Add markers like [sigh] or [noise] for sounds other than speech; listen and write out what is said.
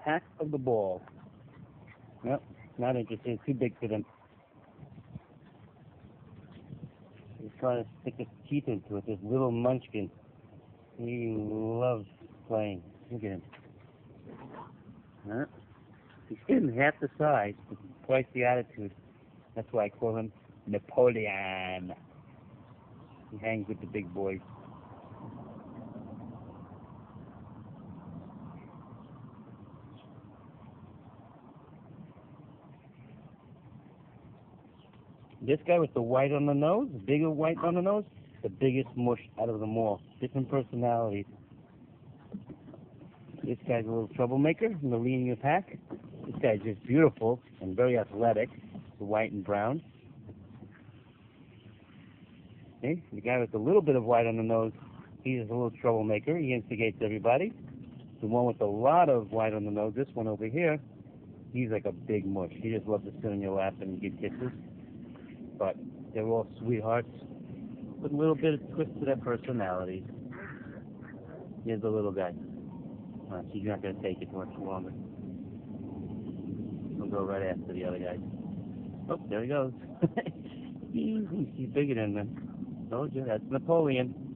attack of the ball. Nope, not interested. Too big for them. He's trying to stick his teeth into it. This little munchkin. He loves playing. Look at him. Huh? He's getting half the size, but twice the attitude. That's why I call him Napoleon. He hangs with the big boys. This guy with the white on the nose, bigger white on the nose, the biggest mush out of them all. Different personalities. This guy's a little troublemaker in the leading pack. This guy's just beautiful and very athletic, the white and brown. Okay, the guy with a little bit of white on the nose, he's a little troublemaker. He instigates everybody. The one with a lot of white on the nose, this one over here, he's like a big mush. He just loves to sit on your lap and give kisses but they're all sweethearts with a little bit of twist to their personalities. Here's the little guy. Uh, she's not going to take it much longer. We'll go right after the other guy. Oh, there he goes. [laughs] He's bigger than them. Told you, that's Napoleon.